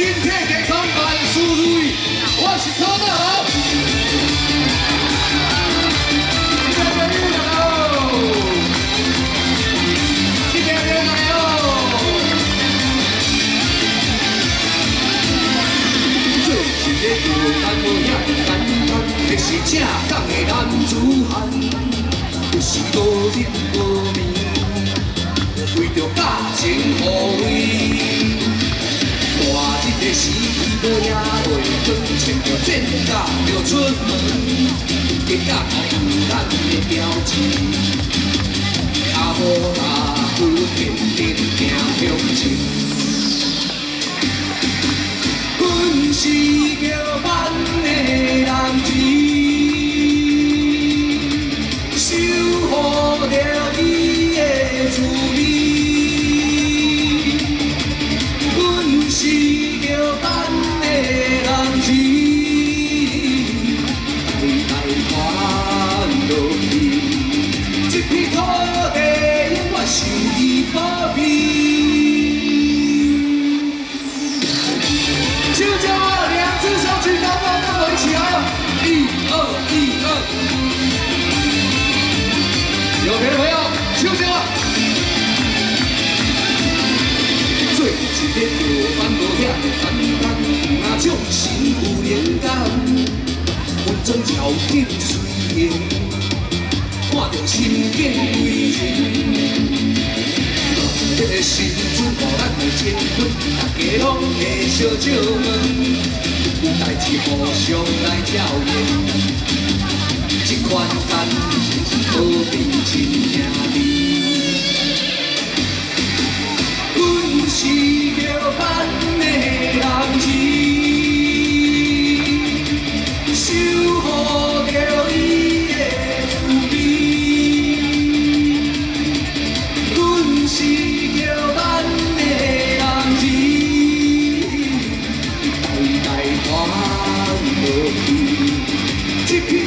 身体健康，万事如意。我是柯德豪。谢谢你们哦，谢谢你们哦。做一个有干无遐简单，那是正港的男子汉。是多日无眠，为着家情互为。大日的时无影袂转，穿着战甲就出门，结果有咱的标志。阿无大二一二有别的朋友，休息了。做一个有烦无遐简单，若种心有灵感，分钟超紧随缘，看着心境为人。这个时阵，互咱的情分，大街坊的小笑问，有代志互相来照应，这款感情 GP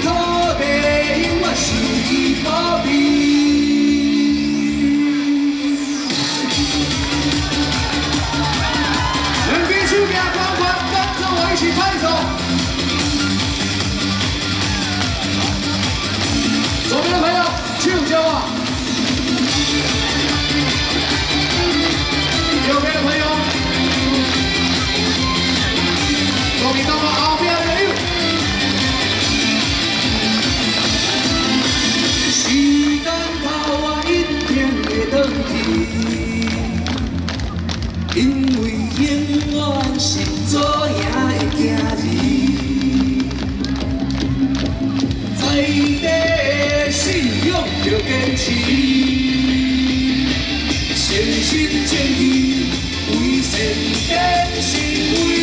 坚持，诚心诚意为善坚心为。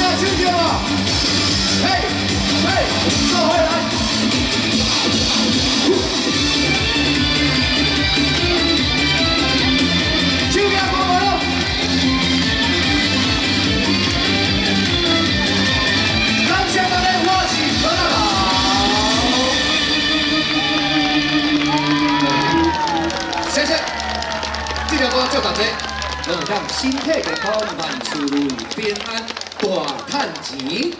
这条歌就到这。让身体健康，万事如意，平安大赚钱。